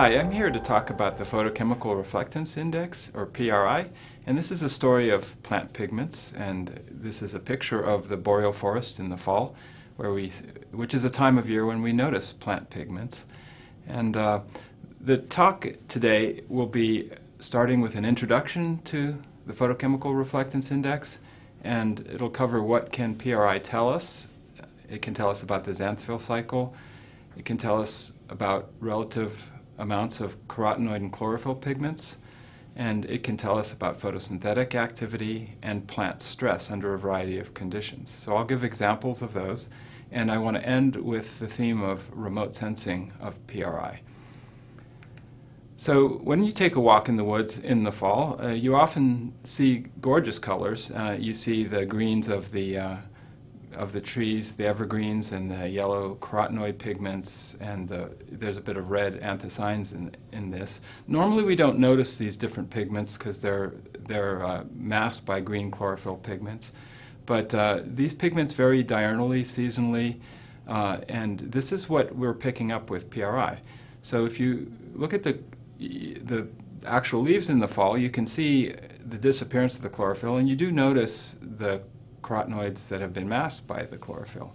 Hi, I'm here to talk about the photochemical reflectance index, or PRI, and this is a story of plant pigments, and this is a picture of the boreal forest in the fall, where we, which is a time of year when we notice plant pigments. And uh, the talk today will be starting with an introduction to the photochemical reflectance index, and it'll cover what can PRI tell us. It can tell us about the Xanthophyll cycle. It can tell us about relative amounts of carotenoid and chlorophyll pigments, and it can tell us about photosynthetic activity and plant stress under a variety of conditions. So I'll give examples of those, and I want to end with the theme of remote sensing of PRI. So when you take a walk in the woods in the fall, uh, you often see gorgeous colors. Uh, you see the greens of the uh, of the trees, the evergreens and the yellow carotenoid pigments, and the, there's a bit of red anthocyanins in, in this. Normally we don't notice these different pigments because they're, they're uh, masked by green chlorophyll pigments. But uh, these pigments vary diurnally, seasonally, uh, and this is what we're picking up with PRI. So if you look at the, the actual leaves in the fall, you can see the disappearance of the chlorophyll, and you do notice the carotenoids that have been masked by the chlorophyll.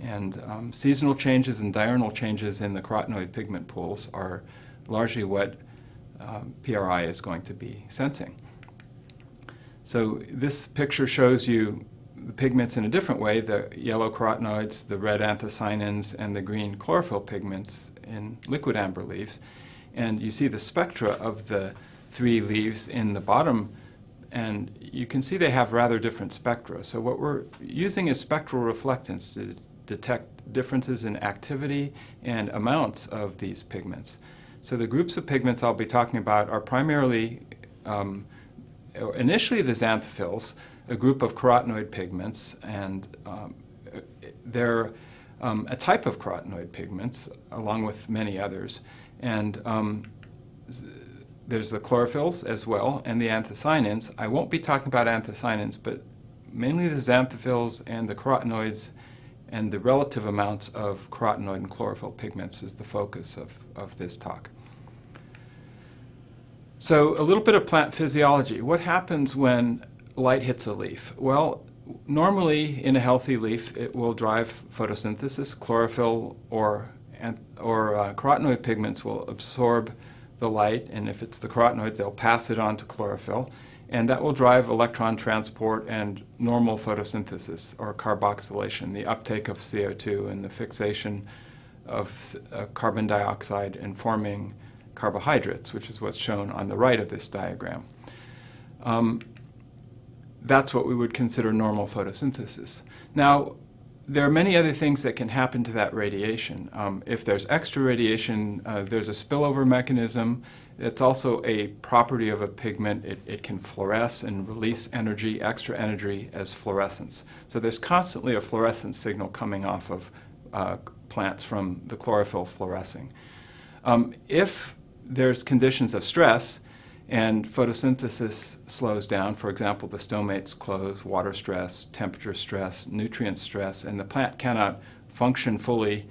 And um, seasonal changes and diurnal changes in the carotenoid pigment pools are largely what um, PRI is going to be sensing. So this picture shows you the pigments in a different way, the yellow carotenoids, the red anthocyanins, and the green chlorophyll pigments in Liquidambar leaves. And you see the spectra of the three leaves in the bottom and you can see they have rather different spectra. So what we're using is spectral reflectance to detect differences in activity and amounts of these pigments. So the groups of pigments I'll be talking about are primarily, um, initially the xanthophylls, a group of carotenoid pigments, and um, they're um, a type of carotenoid pigments, along with many others. And um, there's the chlorophylls as well and the anthocyanins. I won't be talking about anthocyanins, but mainly the xanthophylls and the carotenoids and the relative amounts of carotenoid and chlorophyll pigments is the focus of, of this talk. So a little bit of plant physiology. What happens when light hits a leaf? Well, normally in a healthy leaf it will drive photosynthesis. Chlorophyll or, or uh, carotenoid pigments will absorb the light, and if it's the carotenoids, they'll pass it on to chlorophyll, and that will drive electron transport and normal photosynthesis or carboxylation, the uptake of CO2 and the fixation of uh, carbon dioxide and forming carbohydrates, which is what's shown on the right of this diagram. Um, that's what we would consider normal photosynthesis. Now, there are many other things that can happen to that radiation. Um, if there's extra radiation, uh, there's a spillover mechanism. It's also a property of a pigment. It, it can fluoresce and release energy, extra energy, as fluorescence. So there's constantly a fluorescence signal coming off of uh, plants from the chlorophyll fluorescing. Um, if there's conditions of stress, and photosynthesis slows down. For example, the stomates close, water stress, temperature stress, nutrient stress, and the plant cannot function fully.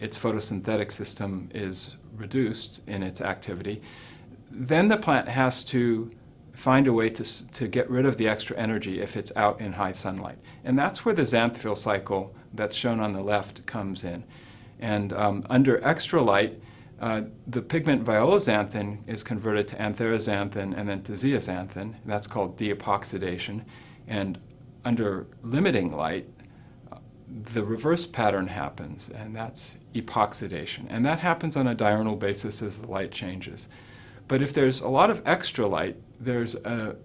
Its photosynthetic system is reduced in its activity. Then the plant has to find a way to, to get rid of the extra energy if it's out in high sunlight. And that's where the xanthophyll cycle that's shown on the left comes in. And um, under extra light, uh, the pigment violaxanthin is converted to antheraxanthin and then to zeaxanthin. That's called deepoxidation. And under limiting light, uh, the reverse pattern happens, and that's epoxidation. And that happens on a diurnal basis as the light changes. But if there's a lot of extra light, there's a,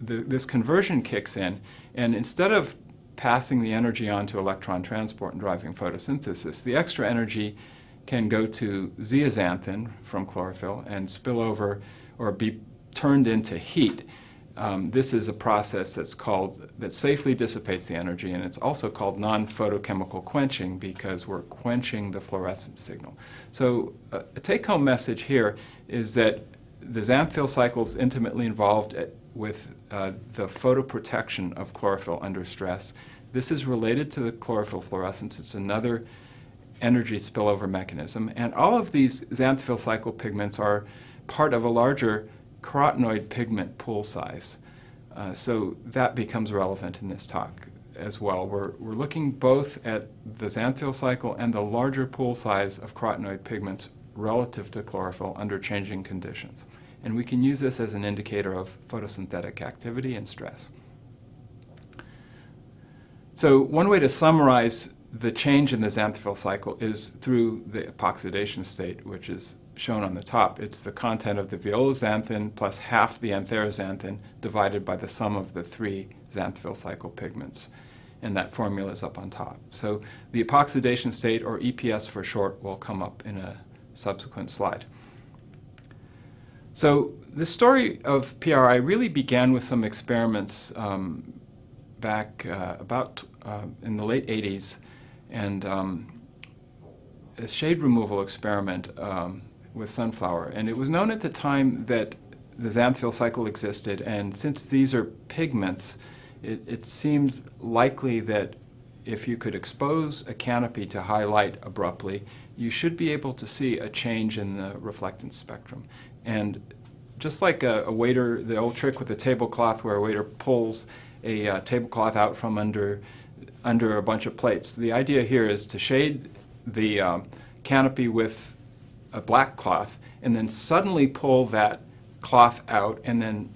the, this conversion kicks in, and instead of passing the energy on to electron transport and driving photosynthesis, the extra energy can go to zeaxanthin from chlorophyll and spill over or be turned into heat. Um, this is a process that's called, that safely dissipates the energy, and it's also called non-photochemical quenching because we're quenching the fluorescence signal. So uh, a take-home message here is that the xanthophyll cycle is intimately involved at, with uh, the photoprotection of chlorophyll under stress. This is related to the chlorophyll fluorescence. It's another energy spillover mechanism. And all of these xanthophyll cycle pigments are part of a larger carotenoid pigment pool size. Uh, so that becomes relevant in this talk as well. We're, we're looking both at the xanthophyll cycle and the larger pool size of carotenoid pigments relative to chlorophyll under changing conditions. And we can use this as an indicator of photosynthetic activity and stress. So one way to summarize the change in the xanthophyll cycle is through the epoxidation state, which is shown on the top. It's the content of the violaxanthin plus half the antheraxanthin divided by the sum of the three xanthophyll cycle pigments. And that formula is up on top. So the epoxidation state, or EPS for short, will come up in a subsequent slide. So the story of PRI really began with some experiments um, back uh, about uh, in the late 80s and um, a shade removal experiment um, with sunflower. And it was known at the time that the xanthophyll cycle existed, and since these are pigments, it, it seemed likely that if you could expose a canopy to high light abruptly, you should be able to see a change in the reflectance spectrum. And just like a, a waiter, the old trick with the tablecloth where a waiter pulls a uh, tablecloth out from under under a bunch of plates. The idea here is to shade the um, canopy with a black cloth and then suddenly pull that cloth out and then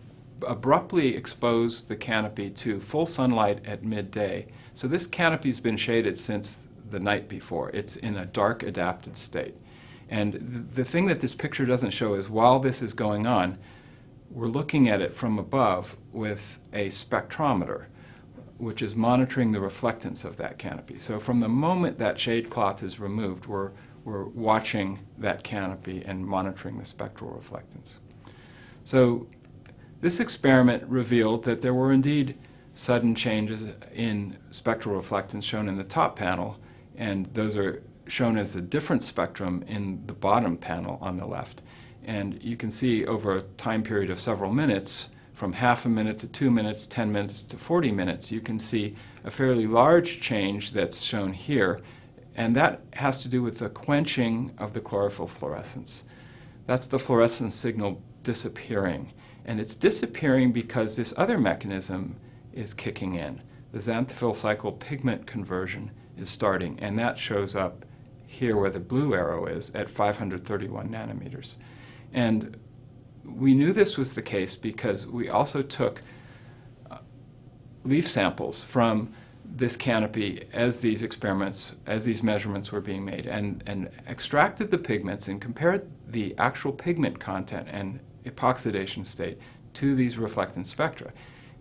abruptly expose the canopy to full sunlight at midday. So this canopy's been shaded since the night before. It's in a dark adapted state. And th the thing that this picture doesn't show is while this is going on, we're looking at it from above with a spectrometer which is monitoring the reflectance of that canopy. So from the moment that shade cloth is removed, we're, we're watching that canopy and monitoring the spectral reflectance. So this experiment revealed that there were indeed sudden changes in spectral reflectance shown in the top panel, and those are shown as the different spectrum in the bottom panel on the left. And you can see over a time period of several minutes from half a minute to two minutes, 10 minutes to 40 minutes, you can see a fairly large change that's shown here. And that has to do with the quenching of the chlorophyll fluorescence. That's the fluorescence signal disappearing. And it's disappearing because this other mechanism is kicking in. The xanthophyll cycle pigment conversion is starting, and that shows up here where the blue arrow is at 531 nanometers. And we knew this was the case because we also took uh, leaf samples from this canopy as these experiments, as these measurements were being made, and, and extracted the pigments and compared the actual pigment content and epoxidation state to these reflectance spectra.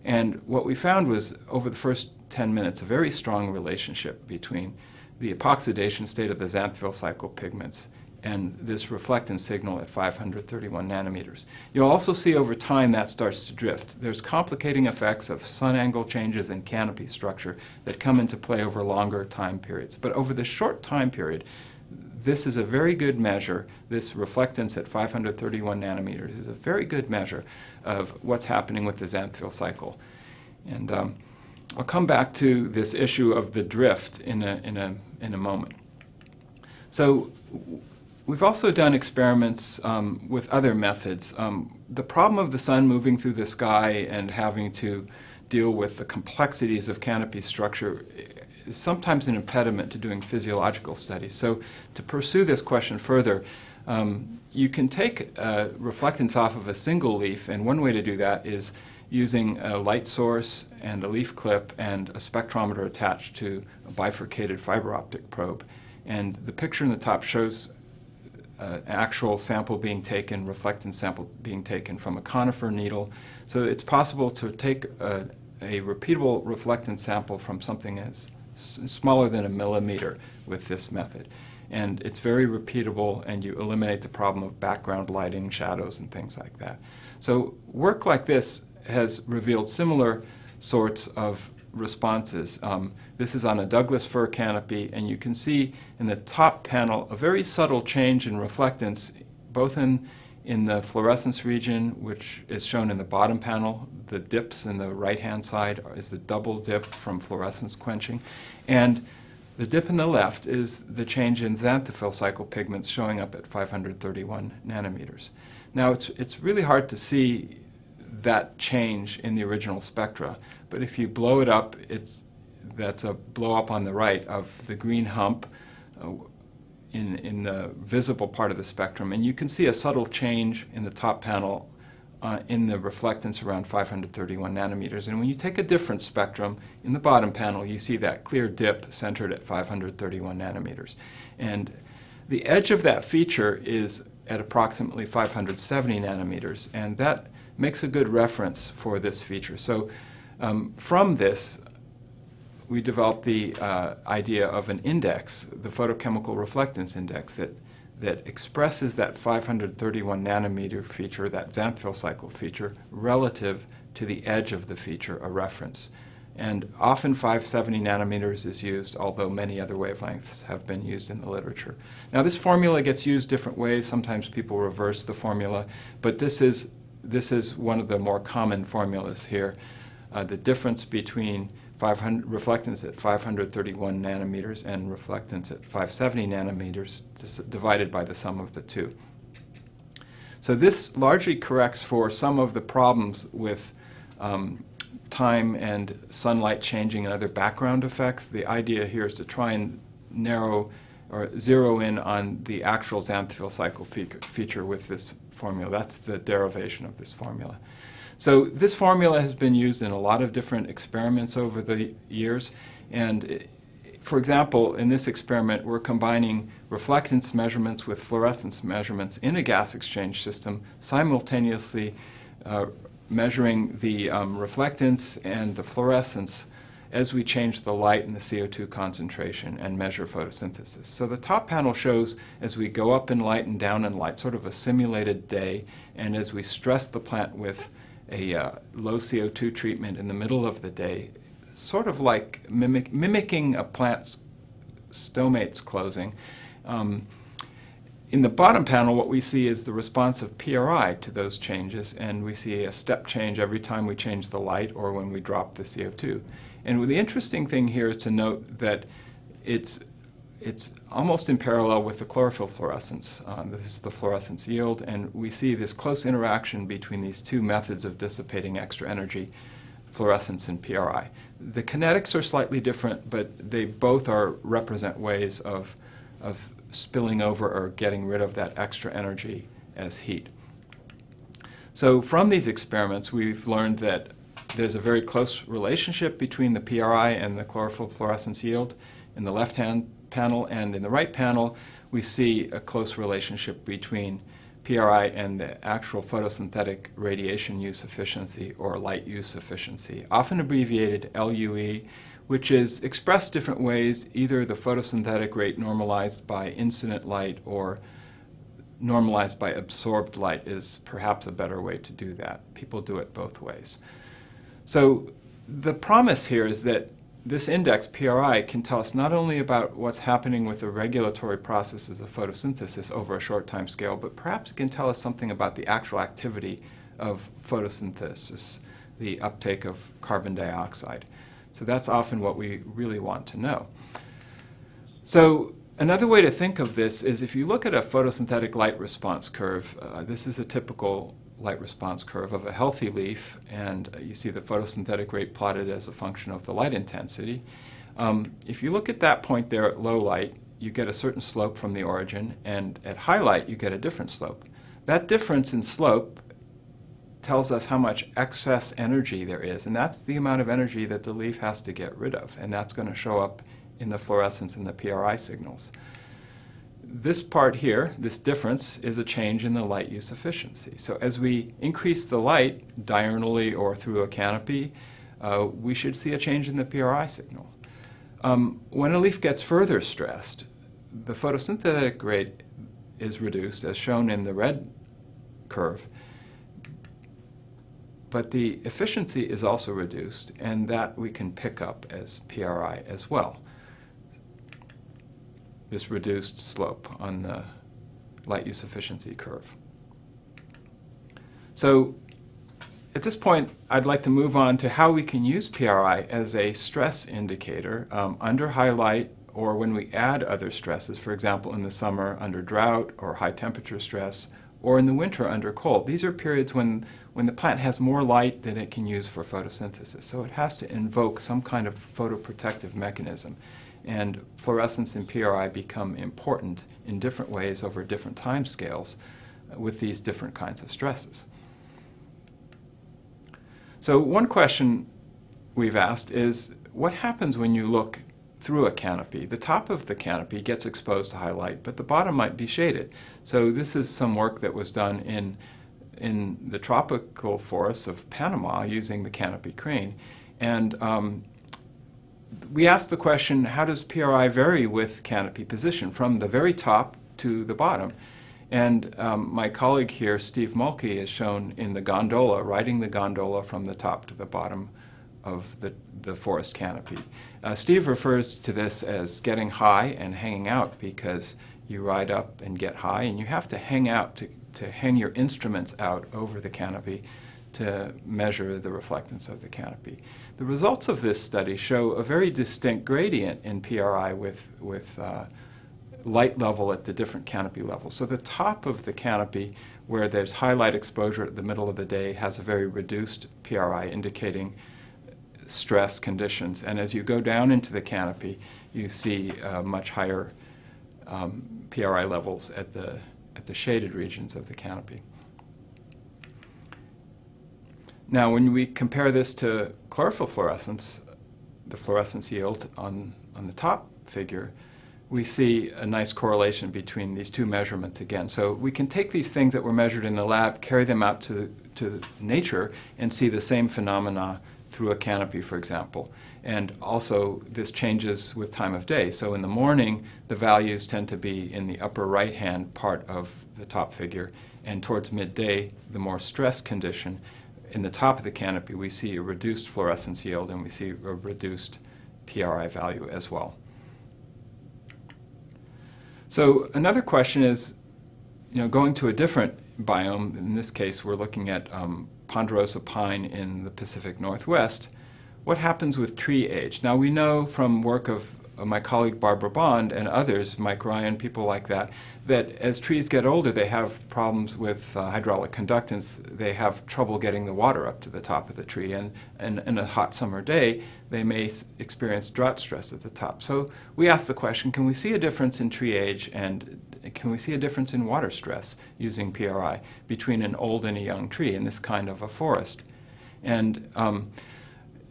And what we found was, over the first 10 minutes, a very strong relationship between the epoxidation state of the xanthophyll cycle pigments and this reflectance signal at 531 nanometers. You'll also see over time that starts to drift. There's complicating effects of sun angle changes and canopy structure that come into play over longer time periods. But over the short time period, this is a very good measure. This reflectance at 531 nanometers is a very good measure of what's happening with the xanthophyll cycle. And um, I'll come back to this issue of the drift in a, in a, in a moment. So We've also done experiments um, with other methods. Um, the problem of the sun moving through the sky and having to deal with the complexities of canopy structure is sometimes an impediment to doing physiological studies. So to pursue this question further, um, you can take reflectance off of a single leaf, and one way to do that is using a light source and a leaf clip and a spectrometer attached to a bifurcated fiber optic probe. And the picture in the top shows uh, actual sample being taken, reflectance sample being taken from a conifer needle. So it's possible to take a, a repeatable reflectance sample from something as smaller than a millimeter with this method. And it's very repeatable and you eliminate the problem of background lighting, shadows, and things like that. So work like this has revealed similar sorts of responses. Um, this is on a Douglas fir canopy, and you can see in the top panel a very subtle change in reflectance, both in, in the fluorescence region, which is shown in the bottom panel. The dips in the right-hand side is the double dip from fluorescence quenching. And The dip in the left is the change in xanthophyll cycle pigments showing up at 531 nanometers. Now, it's, it's really hard to see that change in the original spectra, but if you blow it up, it's, that's a blow up on the right of the green hump uh, in, in the visible part of the spectrum, and you can see a subtle change in the top panel uh, in the reflectance around 531 nanometers. And when you take a different spectrum, in the bottom panel, you see that clear dip centered at 531 nanometers. And the edge of that feature is at approximately 570 nanometers, and that makes a good reference for this feature. So um, from this, we developed the uh, idea of an index, the photochemical reflectance index, that that expresses that 531 nanometer feature, that xanthophyll cycle feature, relative to the edge of the feature, a reference. And often 570 nanometers is used, although many other wavelengths have been used in the literature. Now this formula gets used different ways. Sometimes people reverse the formula, but this is, this is one of the more common formulas here. Uh, the difference between 500, reflectance at 531 nanometers and reflectance at 570 nanometers divided by the sum of the two. So this largely corrects for some of the problems with um, time and sunlight changing and other background effects. The idea here is to try and narrow or zero in on the actual xanthophyll cycle fe feature with this formula. That's the derivation of this formula. So this formula has been used in a lot of different experiments over the years. And eh, for example, in this experiment, we're combining reflectance measurements with fluorescence measurements in a gas exchange system, simultaneously uh, measuring the um, reflectance and the fluorescence as we change the light and the CO2 concentration and measure photosynthesis. So the top panel shows as we go up in light and down in light, sort of a simulated day, and as we stress the plant with a uh, low CO2 treatment in the middle of the day, sort of like mimic, mimicking a plant's stomates closing. Um, in the bottom panel, what we see is the response of PRI to those changes, and we see a step change every time we change the light or when we drop the CO2. And the interesting thing here is to note that it's it's almost in parallel with the chlorophyll fluorescence. Uh, this is the fluorescence yield, and we see this close interaction between these two methods of dissipating extra energy, fluorescence and PRI. The kinetics are slightly different, but they both are represent ways of, of spilling over or getting rid of that extra energy as heat. So from these experiments, we've learned that there's a very close relationship between the PRI and the chlorophyll fluorescence yield. In the left-hand panel and in the right panel, we see a close relationship between PRI and the actual photosynthetic radiation use efficiency or light use efficiency, often abbreviated LUE, which is expressed different ways, either the photosynthetic rate normalized by incident light or normalized by absorbed light is perhaps a better way to do that. People do it both ways. So the promise here is that this index, PRI, can tell us not only about what's happening with the regulatory processes of photosynthesis over a short time scale, but perhaps it can tell us something about the actual activity of photosynthesis, the uptake of carbon dioxide. So that's often what we really want to know. So another way to think of this is if you look at a photosynthetic light response curve, uh, this is a typical light response curve of a healthy leaf, and you see the photosynthetic rate plotted as a function of the light intensity. Um, if you look at that point there at low light, you get a certain slope from the origin, and at high light, you get a different slope. That difference in slope tells us how much excess energy there is, and that's the amount of energy that the leaf has to get rid of, and that's going to show up in the fluorescence and the PRI signals this part here, this difference, is a change in the light use efficiency. So as we increase the light diurnally or through a canopy, uh, we should see a change in the PRI signal. Um, when a leaf gets further stressed, the photosynthetic rate is reduced, as shown in the red curve, but the efficiency is also reduced, and that we can pick up as PRI as well this reduced slope on the light use efficiency curve. So at this point, I'd like to move on to how we can use PRI as a stress indicator um, under high light or when we add other stresses, for example, in the summer under drought or high temperature stress, or in the winter under cold. These are periods when, when the plant has more light than it can use for photosynthesis. So it has to invoke some kind of photoprotective mechanism. And fluorescence and PRI become important in different ways over different time scales with these different kinds of stresses. So one question we've asked is, what happens when you look through a canopy? The top of the canopy gets exposed to high light, but the bottom might be shaded. So this is some work that was done in, in the tropical forests of Panama using the canopy crane. And um, we asked the question, how does PRI vary with canopy position from the very top to the bottom? And um, my colleague here, Steve Mulkey, is shown in the gondola, riding the gondola from the top to the bottom of the, the forest canopy. Uh, Steve refers to this as getting high and hanging out because you ride up and get high, and you have to hang out to, to hang your instruments out over the canopy to measure the reflectance of the canopy. The results of this study show a very distinct gradient in PRI with, with uh, light level at the different canopy levels. So the top of the canopy, where there's high light exposure at the middle of the day, has a very reduced PRI, indicating stress conditions. And as you go down into the canopy, you see uh, much higher um, PRI levels at the, at the shaded regions of the canopy. Now, when we compare this to chlorophyll fluorescence, the fluorescence yield on, on the top figure, we see a nice correlation between these two measurements again. So we can take these things that were measured in the lab, carry them out to, to nature, and see the same phenomena through a canopy, for example. And also, this changes with time of day. So in the morning, the values tend to be in the upper right-hand part of the top figure, and towards midday, the more stress condition. In the top of the canopy, we see a reduced fluorescence yield, and we see a reduced PRI value as well. So another question is, you know, going to a different biome, in this case we're looking at um, ponderosa pine in the Pacific Northwest, what happens with tree age? Now we know from work of my colleague Barbara Bond and others, Mike Ryan, people like that, that as trees get older, they have problems with uh, hydraulic conductance. They have trouble getting the water up to the top of the tree. And, and in a hot summer day, they may experience drought stress at the top. So we asked the question, can we see a difference in tree age and can we see a difference in water stress using PRI between an old and a young tree in this kind of a forest? And um,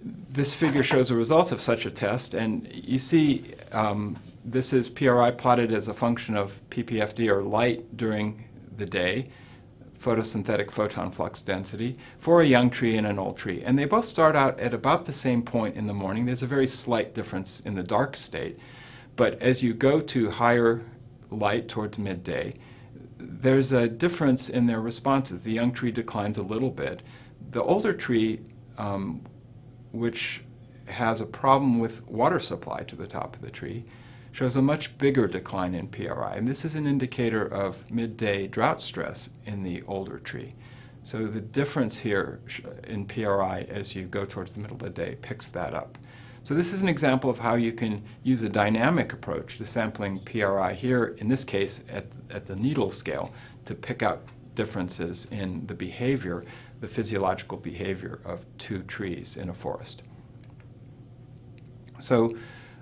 this figure shows a result of such a test, and you see um, this is PRI plotted as a function of PPFD or light during the day, photosynthetic photon flux density, for a young tree and an old tree. And they both start out at about the same point in the morning. There's a very slight difference in the dark state, but as you go to higher light towards midday, there's a difference in their responses. The young tree declines a little bit. The older tree um, which has a problem with water supply to the top of the tree, shows a much bigger decline in PRI. And this is an indicator of midday drought stress in the older tree. So the difference here in PRI as you go towards the middle of the day picks that up. So this is an example of how you can use a dynamic approach to sampling PRI here, in this case at, at the needle scale, to pick out differences in the behavior the physiological behavior of two trees in a forest. So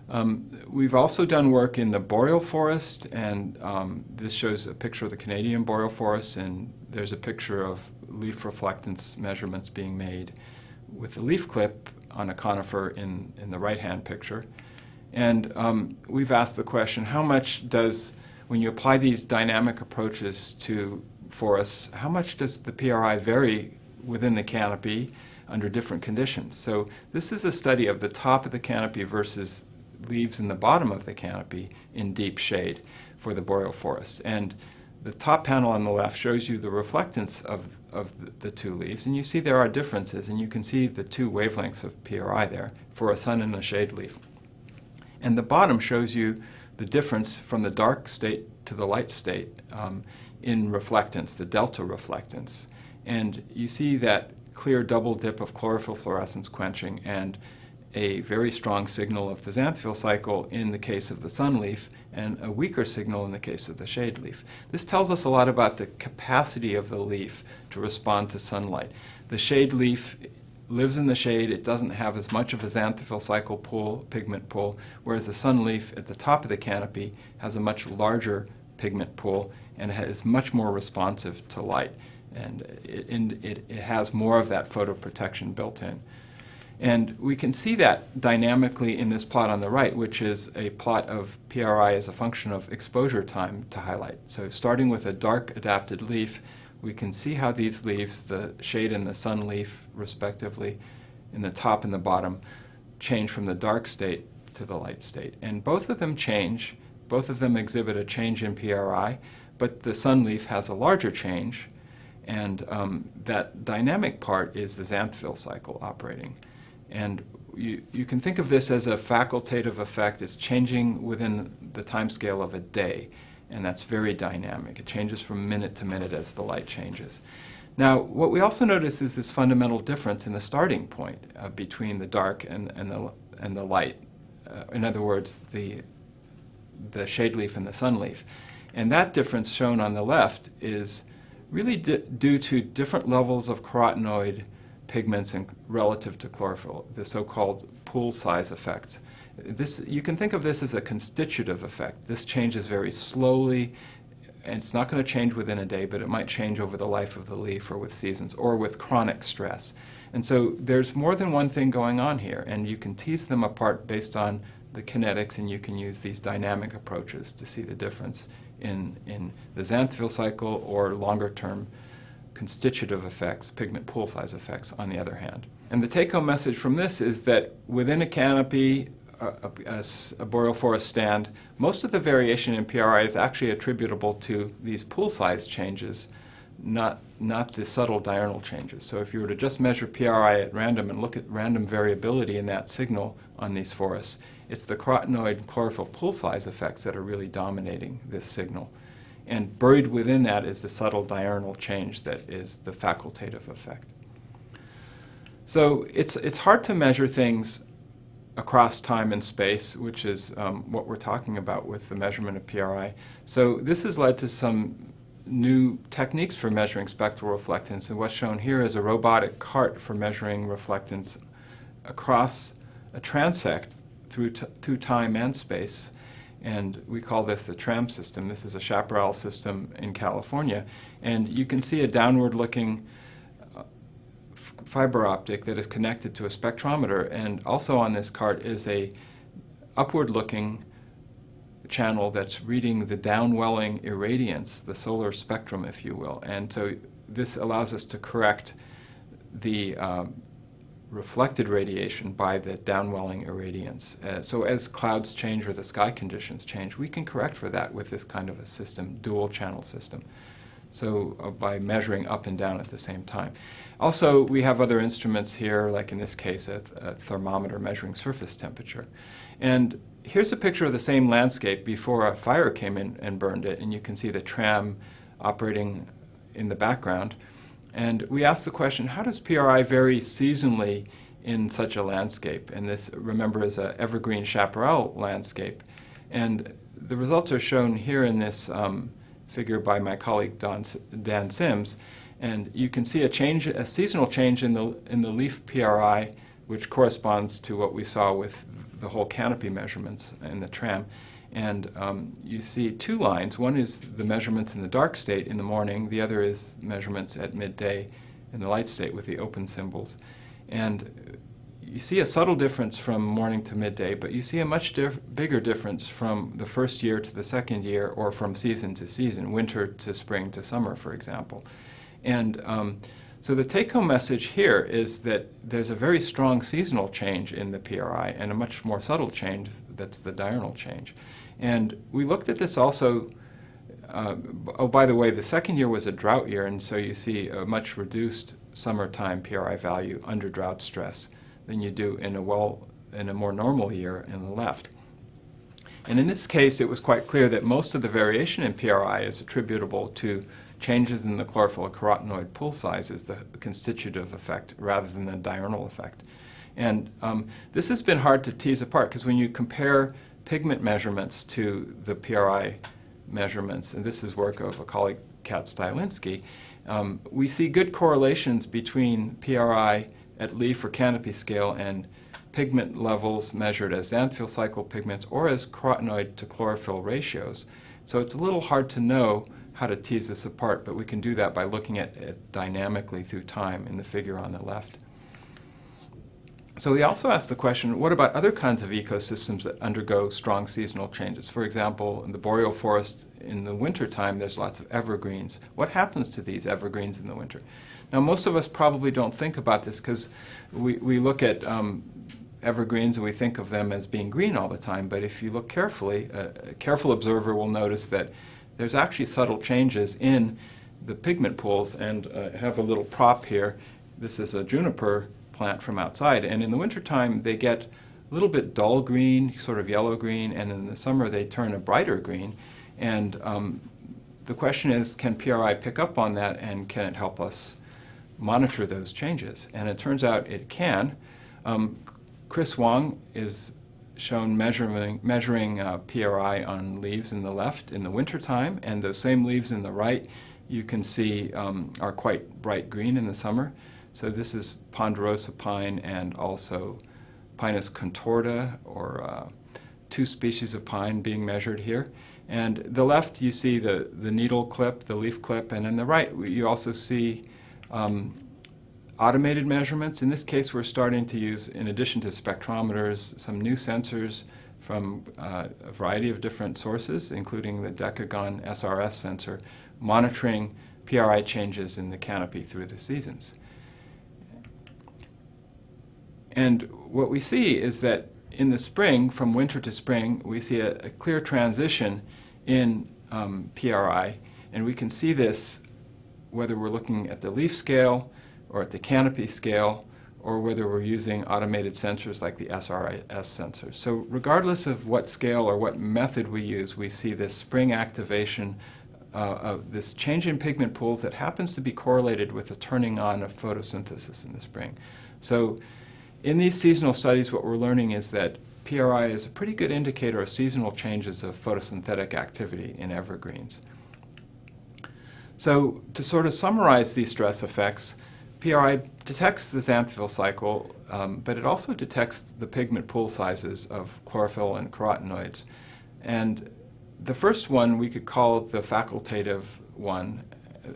um, we've also done work in the boreal forest, and um, this shows a picture of the Canadian boreal forest, and there's a picture of leaf reflectance measurements being made with a leaf clip on a conifer in, in the right-hand picture. And um, we've asked the question, how much does, when you apply these dynamic approaches to forests, how much does the PRI vary within the canopy under different conditions. So this is a study of the top of the canopy versus leaves in the bottom of the canopy in deep shade for the boreal forest. And the top panel on the left shows you the reflectance of, of the two leaves, and you see there are differences, and you can see the two wavelengths of PRI there for a sun and a shade leaf. And the bottom shows you the difference from the dark state to the light state um, in reflectance, the delta reflectance. And you see that clear double dip of chlorophyll fluorescence quenching and a very strong signal of the xanthophyll cycle in the case of the sunleaf and a weaker signal in the case of the shade leaf. This tells us a lot about the capacity of the leaf to respond to sunlight. The shade leaf lives in the shade, it doesn't have as much of a xanthophyll cycle pool, pigment pool, whereas the sunleaf at the top of the canopy has a much larger pigment pool and is much more responsive to light. And it, it, it has more of that photo protection built in. And we can see that dynamically in this plot on the right, which is a plot of PRI as a function of exposure time to highlight. So starting with a dark adapted leaf, we can see how these leaves, the shade and the sun leaf respectively, in the top and the bottom, change from the dark state to the light state. And both of them change, both of them exhibit a change in PRI, but the sun leaf has a larger change, and um, that dynamic part is the xanthophyll cycle operating. And you, you can think of this as a facultative effect. It's changing within the time scale of a day, and that's very dynamic. It changes from minute to minute as the light changes. Now, what we also notice is this fundamental difference in the starting point uh, between the dark and, and, the, and the light. Uh, in other words, the, the shade leaf and the sun leaf. And that difference shown on the left is really due to different levels of carotenoid pigments and relative to chlorophyll, the so-called pool size effect. This, you can think of this as a constitutive effect. This changes very slowly, and it's not going to change within a day, but it might change over the life of the leaf or with seasons or with chronic stress. And so there's more than one thing going on here, and you can tease them apart based on the kinetics, and you can use these dynamic approaches to see the difference in, in the xanthophyll cycle or longer term constitutive effects, pigment pool size effects, on the other hand. And the take-home message from this is that within a canopy, a, a, a, boreal forest stand, most of the variation in PRI is actually attributable to these pool size changes, not, not the subtle diurnal changes. So if you were to just measure PRI at random and look at random variability in that signal on these forests, it's the carotenoid chlorophyll pool size effects that are really dominating this signal. And buried within that is the subtle diurnal change that is the facultative effect. So it's, it's hard to measure things across time and space, which is um, what we're talking about with the measurement of PRI. So this has led to some new techniques for measuring spectral reflectance, and what's shown here is a robotic cart for measuring reflectance across a transect through, through time and space and we call this the TRAM system. This is a chaparral system in California, and you can see a downward-looking uh, fiber optic that is connected to a spectrometer, and also on this cart is a upward-looking channel that's reading the downwelling irradiance, the solar spectrum, if you will. And so this allows us to correct the um, reflected radiation by the downwelling irradiance. Uh, so as clouds change or the sky conditions change, we can correct for that with this kind of a system, dual channel system. So uh, by measuring up and down at the same time. Also, we have other instruments here, like in this case, a, a thermometer measuring surface temperature. And here's a picture of the same landscape before a fire came in and burned it, and you can see the tram operating in the background. And we asked the question, how does PRI vary seasonally in such a landscape? And this, remember, is an evergreen chaparral landscape. And the results are shown here in this um, figure by my colleague Don, Dan Sims. And you can see a change, a seasonal change in the, in the leaf PRI, which corresponds to what we saw with the whole canopy measurements in the tram. And um, you see two lines. One is the measurements in the dark state in the morning. The other is measurements at midday in the light state with the open symbols. And you see a subtle difference from morning to midday, but you see a much dif bigger difference from the first year to the second year or from season to season, winter to spring to summer, for example. And um, so the take-home message here is that there's a very strong seasonal change in the PRI and a much more subtle change that's the diurnal change. And we looked at this also, uh, oh, by the way, the second year was a drought year, and so you see a much reduced summertime PRI value under drought stress than you do in a well, in a more normal year in the left. And in this case, it was quite clear that most of the variation in PRI is attributable to changes in the chlorophyll carotenoid pool size the constitutive effect rather than the diurnal effect. And um, this has been hard to tease apart because when you compare pigment measurements to the PRI measurements, and this is work of a colleague, Kat Stylinski, um, we see good correlations between PRI at leaf or canopy scale and pigment levels measured as xanthophyll cycle pigments or as carotenoid to chlorophyll ratios. So it's a little hard to know how to tease this apart, but we can do that by looking at it dynamically through time in the figure on the left. So we also asked the question, what about other kinds of ecosystems that undergo strong seasonal changes? For example, in the boreal forest in the wintertime, there's lots of evergreens. What happens to these evergreens in the winter? Now, most of us probably don't think about this because we, we look at um, evergreens and we think of them as being green all the time, but if you look carefully, a, a careful observer will notice that there's actually subtle changes in the pigment pools and uh, have a little prop here. This is a juniper plant from outside. And in the wintertime, they get a little bit dull green, sort of yellow green, and in the summer, they turn a brighter green. And um, the question is can PRI pick up on that and can it help us monitor those changes? And it turns out it can. Um, Chris Wong is shown measuring, measuring uh, PRI on leaves in the left in the wintertime, and those same leaves in the right you can see um, are quite bright green in the summer. So this is ponderosa pine and also Pinus contorta, or uh, two species of pine being measured here. And the left, you see the, the needle clip, the leaf clip, and in the right, you also see um, automated measurements. In this case, we're starting to use, in addition to spectrometers, some new sensors from uh, a variety of different sources, including the Decagon SRS sensor, monitoring PRI changes in the canopy through the seasons. And what we see is that in the spring, from winter to spring, we see a, a clear transition in um, PRI, and we can see this whether we're looking at the leaf scale or at the canopy scale or whether we're using automated sensors like the SRS sensors. So regardless of what scale or what method we use, we see this spring activation uh, of this change in pigment pools that happens to be correlated with the turning on of photosynthesis in the spring. So in these seasonal studies, what we're learning is that PRI is a pretty good indicator of seasonal changes of photosynthetic activity in evergreens. So to sort of summarize these stress effects, PRI detects the xanthophyll cycle, um, but it also detects the pigment pool sizes of chlorophyll and carotenoids. And the first one we could call the facultative one,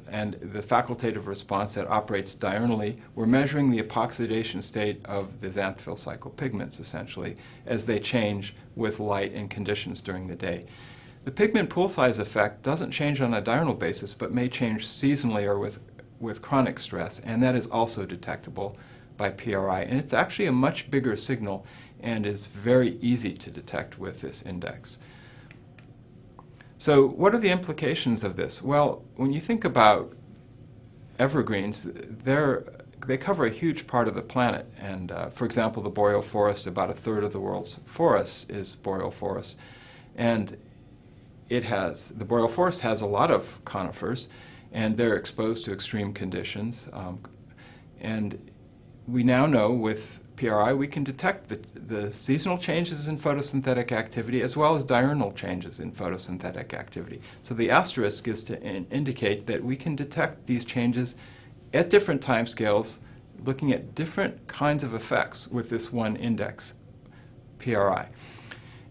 and the facultative response that operates diurnally, we're measuring the epoxidation state of the xanthophyll cycle pigments, essentially, as they change with light and conditions during the day. The pigment pool size effect doesn't change on a diurnal basis, but may change seasonally or with, with chronic stress, and that is also detectable by PRI. And it's actually a much bigger signal and is very easy to detect with this index. So what are the implications of this? Well, when you think about evergreens, they're, they cover a huge part of the planet. And uh, for example, the boreal forest, about a third of the world's forests is boreal forest. And it has, the boreal forest has a lot of conifers, and they're exposed to extreme conditions. Um, and we now know with PRI, we can detect the, the seasonal changes in photosynthetic activity as well as diurnal changes in photosynthetic activity. So the asterisk is to in indicate that we can detect these changes at different timescales, looking at different kinds of effects with this one index, PRI.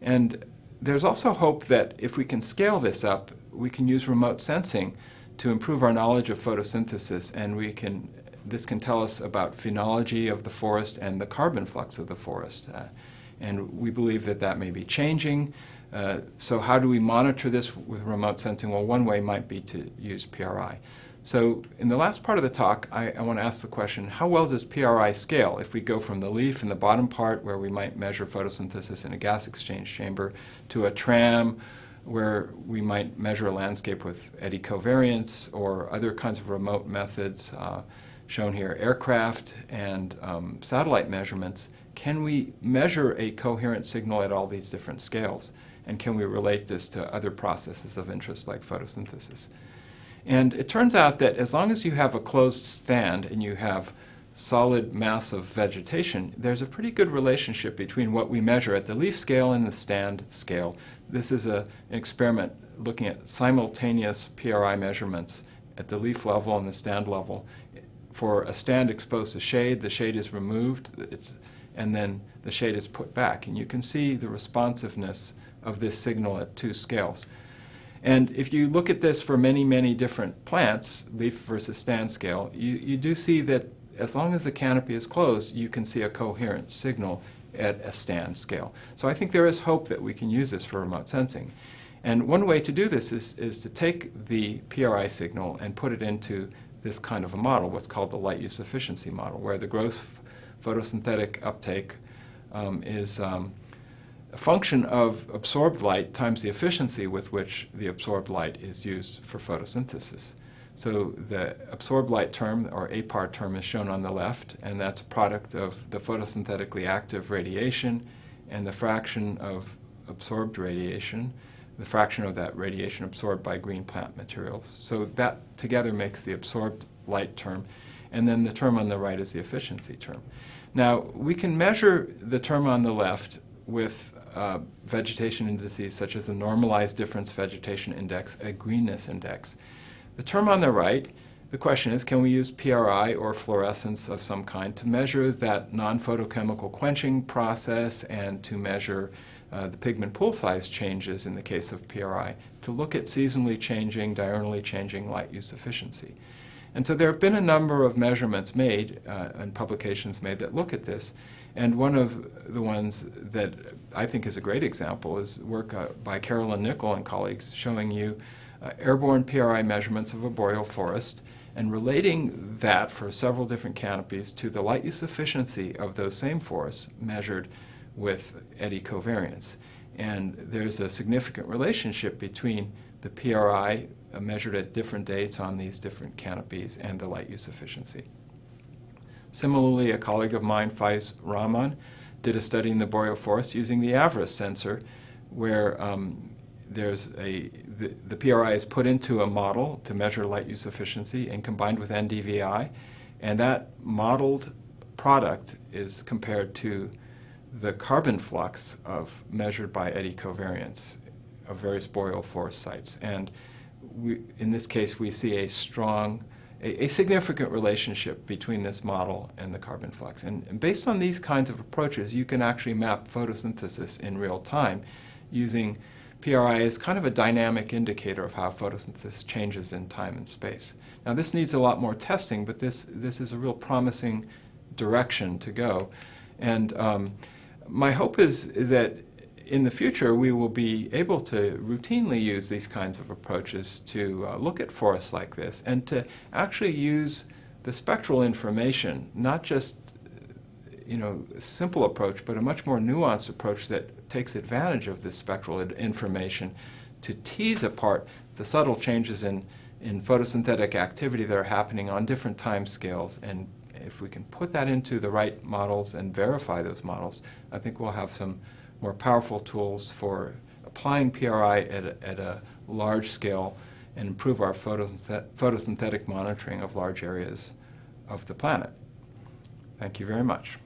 And there's also hope that if we can scale this up, we can use remote sensing to improve our knowledge of photosynthesis and we can this can tell us about phenology of the forest and the carbon flux of the forest. Uh, and we believe that that may be changing. Uh, so how do we monitor this with remote sensing? Well, one way might be to use PRI. So in the last part of the talk, I, I want to ask the question, how well does PRI scale if we go from the leaf in the bottom part where we might measure photosynthesis in a gas exchange chamber to a tram where we might measure a landscape with eddy covariance or other kinds of remote methods uh, shown here, aircraft and um, satellite measurements, can we measure a coherent signal at all these different scales? And can we relate this to other processes of interest like photosynthesis? And it turns out that as long as you have a closed stand and you have solid mass of vegetation, there's a pretty good relationship between what we measure at the leaf scale and the stand scale. This is a, an experiment looking at simultaneous PRI measurements at the leaf level and the stand level. For a stand exposed to shade, the shade is removed, and then the shade is put back. And you can see the responsiveness of this signal at two scales. And if you look at this for many, many different plants, leaf versus stand scale, you, you do see that as long as the canopy is closed, you can see a coherent signal at a stand scale. So I think there is hope that we can use this for remote sensing. And one way to do this is, is to take the PRI signal and put it into this kind of a model, what's called the light use efficiency model, where the gross photosynthetic uptake um, is um, a function of absorbed light times the efficiency with which the absorbed light is used for photosynthesis. So the absorbed light term, or APAR term, is shown on the left, and that's a product of the photosynthetically active radiation and the fraction of absorbed radiation, the fraction of that radiation absorbed by green plant materials. So that together makes the absorbed light term, and then the term on the right is the efficiency term. Now, we can measure the term on the left with uh, vegetation indices such as the normalized difference vegetation index, a greenness index. The term on the right, the question is, can we use PRI or fluorescence of some kind to measure that non-photochemical quenching process and to measure uh, the pigment pool size changes in the case of PRI to look at seasonally changing, diurnally changing light use efficiency. And so there have been a number of measurements made uh, and publications made that look at this. And one of the ones that I think is a great example is work uh, by Caroline Nichol and colleagues showing you uh, airborne PRI measurements of a boreal forest and relating that for several different canopies to the light use efficiency of those same forests measured with eddy covariance. And there's a significant relationship between the PRI measured at different dates on these different canopies and the light use efficiency. Similarly, a colleague of mine, Faiz Rahman, did a study in the boreal forest using the AVIRIS sensor where um, there's a, the, the, PRI is put into a model to measure light use efficiency and combined with NDVI, and that modeled product is compared to the carbon flux of measured by eddy covariance of various boreal forest sites. And we, in this case, we see a strong, a, a, significant relationship between this model and the carbon flux. And, and based on these kinds of approaches, you can actually map photosynthesis in real time using PRI as kind of a dynamic indicator of how photosynthesis changes in time and space. Now this needs a lot more testing, but this, this is a real promising direction to go. And um, my hope is that in the future we will be able to routinely use these kinds of approaches to uh, look at forests like this and to actually use the spectral information, not just you know, a simple approach, but a much more nuanced approach that takes advantage of this spectral information to tease apart the subtle changes in, in photosynthetic activity that are happening on different time scales and if we can put that into the right models and verify those models, I think we'll have some more powerful tools for applying PRI at a, at a large scale and improve our photosynthetic monitoring of large areas of the planet. Thank you very much.